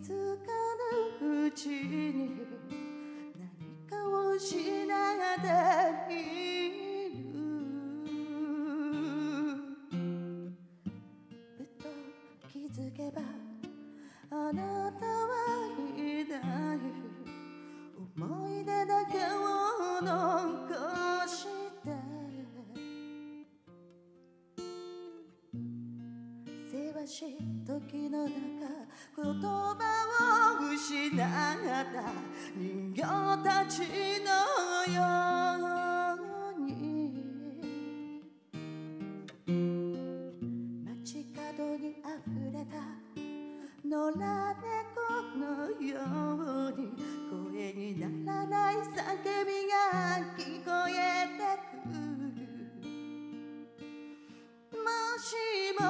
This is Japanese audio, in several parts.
づかぬうちに何かを失っている。ふと気づけばあなたはいない。思い出だけを残しい時の中言葉を失った人形たちのように街角に溢れた野良猫のように声にならない叫びが聞こえてくる。もしも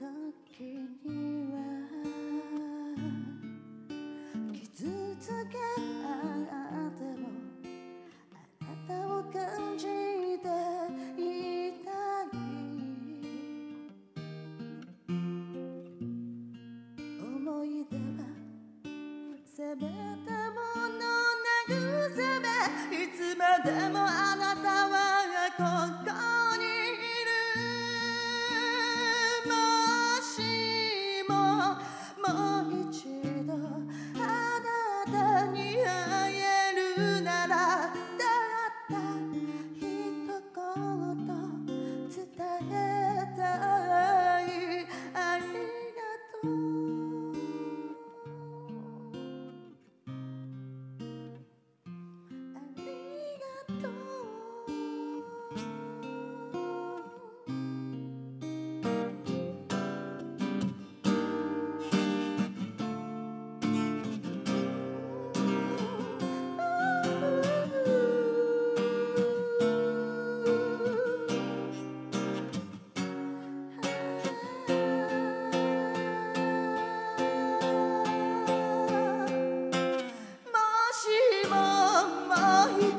時には傷つけ合ってもあなたを感じていたい思い出はせめてもの慰めいつまでもあ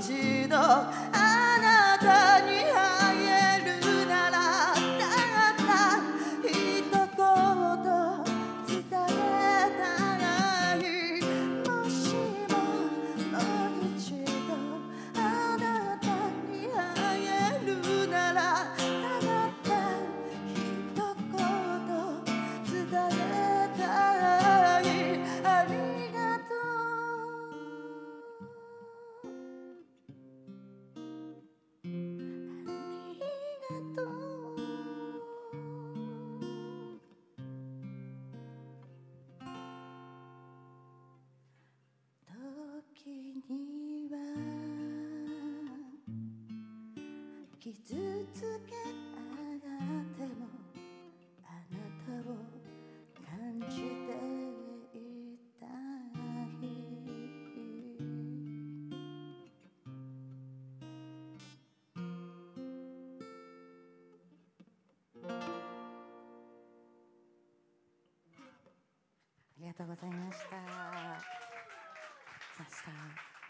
もう傷つけあがってもあなたを感じていたいありがとうございました。さした